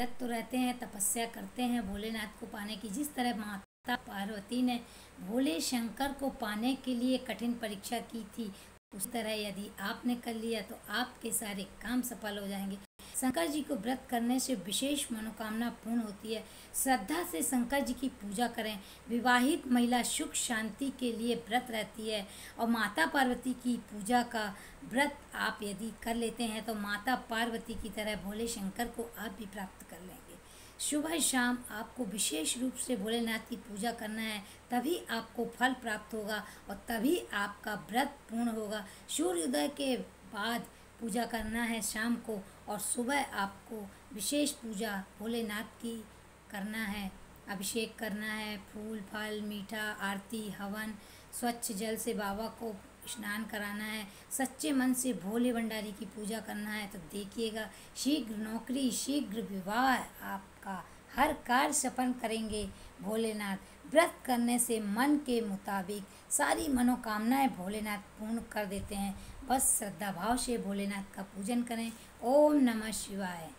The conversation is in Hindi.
व्रत तो रहते हैं, तपस्या करते हैं भोलेनाथ को पाने की। जिस तरह माता पार्वती ने भोले शंकर को पाने के लिए कठिन परीक्षा की थी, उस तरह यदि आपने कर लिया तो आपके सारे काम सफल हो जाएँगे। शंकर जी को व्रत करने से विशेष मनोकामना पूर्ण होती है। श्रद्धा से शंकर जी की पूजा करें। विवाहित महिला सुख शांति के लिए व्रत रहती है और माता पार्वती की पूजा का व्रत आप यदि कर लेते हैं तो माता पार्वती की तरह भोले शंकर को आप भी प्राप्त कर लेंगे। सुबह शाम आपको विशेष रूप से भोलेनाथ की पूजा करना है, तभी आपको फल प्राप्त होगा और तभी आपका व्रत पूर्ण होगा। सूर्योदय के बाद पूजा करना है शाम को और सुबह आपको विशेष पूजा भोलेनाथ की करना है। अभिषेक करना है, फूल, फल, मीठा, आरती, हवन, स्वच्छ जल से बाबा को स्नान कराना है, सच्चे मन से भोले भंडारी की पूजा करना है तो देखिएगा, शीघ्र नौकरी, शीघ्र विवाह आपका हर कार्य सफल करेंगे। भोलेनाथ, व्रत करने से मन के मुताबिक सारी मनोकामनाएँ भोलेनाथ पूर्ण कर देते हैं। बस श्रद्धा भाव से भोलेनाथ का पूजन करें। ओम नमः शिवाय।